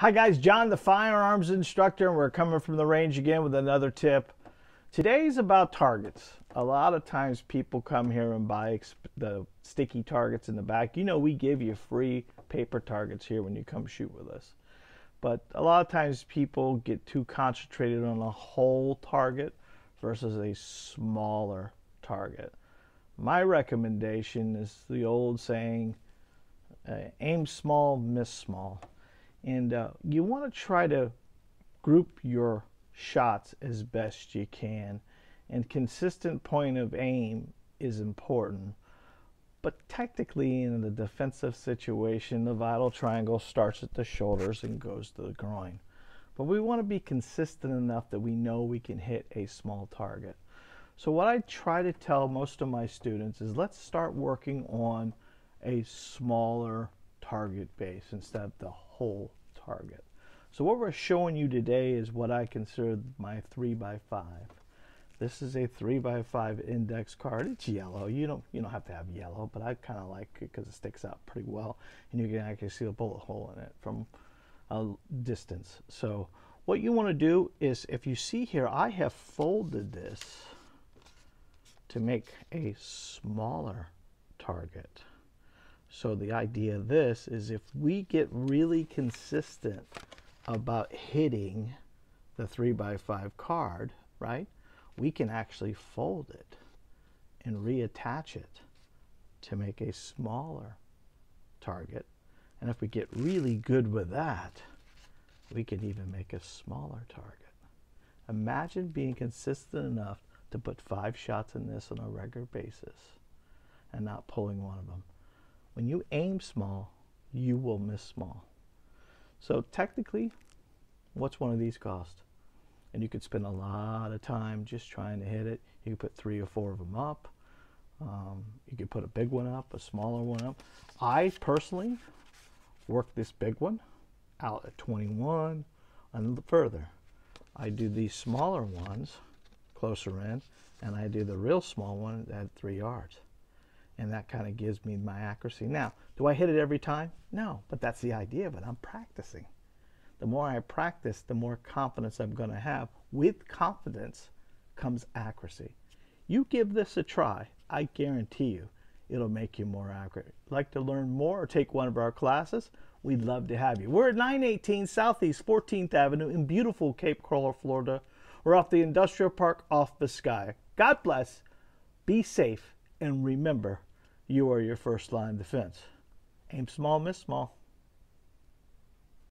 Hi guys, John the firearms instructor and we're coming from the range again with another tip. Today's about targets. A lot of times people come here and buy the sticky targets in the back. You know we give you free paper targets here when you come shoot with us. But a lot of times people get too concentrated on a whole target versus a smaller target. My recommendation is the old saying, uh, aim small, miss small. And uh, you want to try to group your shots as best you can. And consistent point of aim is important. But technically, in the defensive situation, the vital triangle starts at the shoulders and goes to the groin. But we want to be consistent enough that we know we can hit a small target. So what I try to tell most of my students is let's start working on a smaller target base instead of the whole target. So what we're showing you today is what I consider my 3 by 5 This is a 3 by 5 index card. It's yellow. You don't you don't have to have yellow, but I kind of like it because it sticks out pretty well, and you can actually see a bullet hole in it from a distance. So what you want to do is, if you see here, I have folded this to make a smaller target. So the idea of this is if we get really consistent about hitting the 3 by 5 card, right, we can actually fold it and reattach it to make a smaller target. And if we get really good with that, we can even make a smaller target. Imagine being consistent enough to put five shots in this on a regular basis and not pulling one of them. When you aim small, you will miss small. So technically, what's one of these cost? And you could spend a lot of time just trying to hit it. You could put three or four of them up. Um, you could put a big one up, a smaller one up. I personally work this big one out at 21 and further. I do these smaller ones closer in, and I do the real small one at three yards and that kind of gives me my accuracy. Now, do I hit it every time? No, but that's the idea of it. I'm practicing. The more I practice, the more confidence I'm going to have. With confidence comes accuracy. You give this a try, I guarantee you it'll make you more accurate. Like to learn more or take one of our classes? We'd love to have you. We're at 918 Southeast 14th Avenue in beautiful Cape Coral, Florida. We're off the industrial park off Biscayne. God bless, be safe, and remember, you are your first line of defense. Aim small, miss small.